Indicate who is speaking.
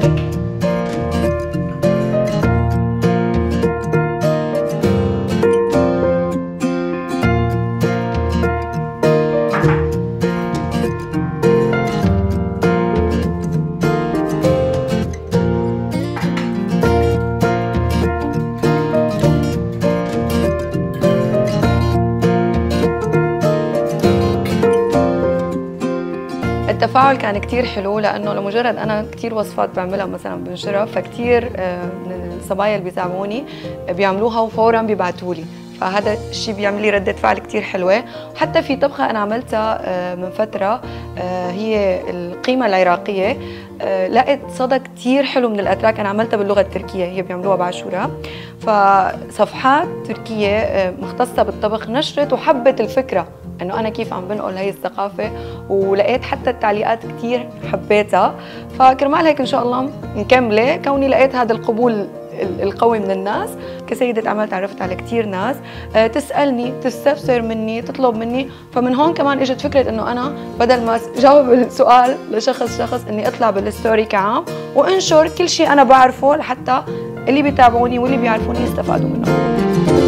Speaker 1: Thank التفاعل كان كتير حلو لأنه لمجرد أنا كتير وصفات بعملها مثلا بنشرها فكتير من الصبايا اللي بيتابعوني بيعملوها وفورا بيبعتوا لي فهذا الشيء بيعمل لي ردة فعل كتير حلوة. حتى في طبخة أنا عملتها من فترة هي القيمة العراقية. لقيت صدى كتير حلو من الأتراك أنا عملتها باللغة التركية هي بيعملوها بعاشوراء فصفحات تركية مختصة بالطبخ نشرت وحبت الفكرة إنه أنا كيف عم بنقل هي الثقافة. ولقيت حتى التعليقات كثير حبيتها. فكرمال هيك إن شاء الله مكملة. كوني لقيت هذا القبول القوي من الناس. كسيدة أعمال تعرفت على كثير ناس. تسألني تستفسر مني تطلب مني. فمن هون كمان إجت فكرة إنه أنا بدل ما جاوب السؤال لشخص شخص إني أطلع بالستوري كعام وأنشر كل شيء أنا بعرفه لحتى اللي بيتابعوني واللي بيعرفوني يستفادوا منه.